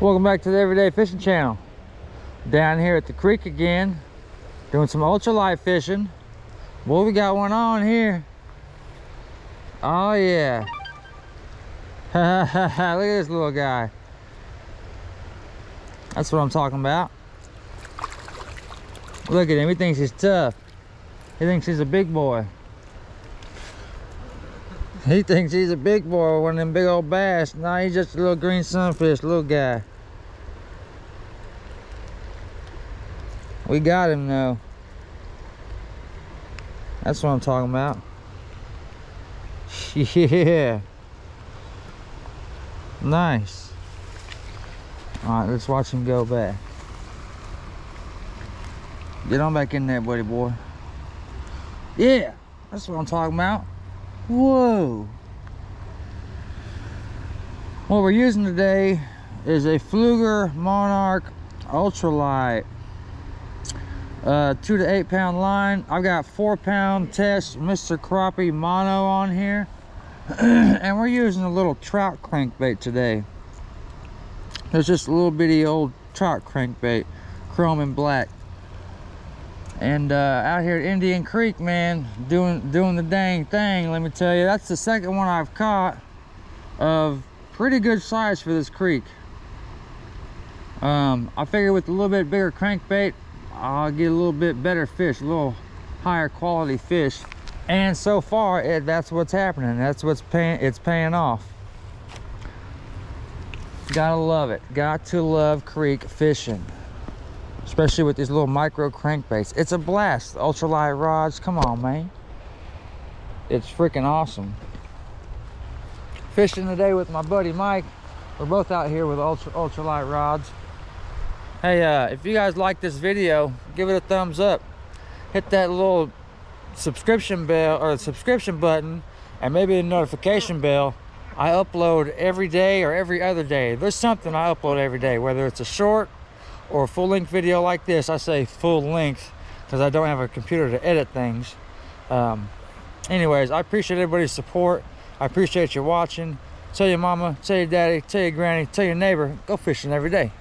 Welcome back to the Everyday Fishing Channel. Down here at the creek again, doing some ultralight fishing. What we got one on here? Oh yeah. Look at this little guy. That's what I'm talking about. Look at him, he thinks he's tough. He thinks he's a big boy. He thinks he's a big boy, one of them big old bass. Nah, he's just a little green sunfish, little guy. We got him though. That's what I'm talking about. Yeah. Nice. All right, let's watch him go back. Get on back in there, buddy boy. Yeah, that's what I'm talking about. Whoa. What we're using today is a Pflueger Monarch Ultralight. Uh, two to eight pound line. I've got four pound test Mr. Crappie Mono on here. and we're using a little trout crankbait today. There's just a little bitty old trout crankbait, chrome and black. And uh, out here at Indian Creek, man, doing doing the dang thing. Let me tell you, that's the second one I've caught of pretty good size for this creek. Um, I figure with a little bit bigger crankbait, I'll get a little bit better fish, a little higher quality fish. And so far, it, that's what's happening. That's what's paying. It's paying off. Gotta love it. Got to love creek fishing especially with these little micro crankbaits. It's a blast. Ultralight rods, come on, man. It's freaking awesome. Fishing today with my buddy Mike. We're both out here with ultra ultralight rods. Hey, uh, if you guys like this video, give it a thumbs up. Hit that little subscription bell or subscription button and maybe a notification bell. I upload every day or every other day. There's something I upload every day, whether it's a short or a full length video like this i say full length because i don't have a computer to edit things. Um, anyways i appreciate everybody's support. I appreciate you watching. Tell your mama tell your daddy tell your granny tell your neighbor go fishing every day